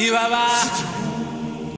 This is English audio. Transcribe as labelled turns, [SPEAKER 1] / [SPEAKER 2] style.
[SPEAKER 1] Chihuahua.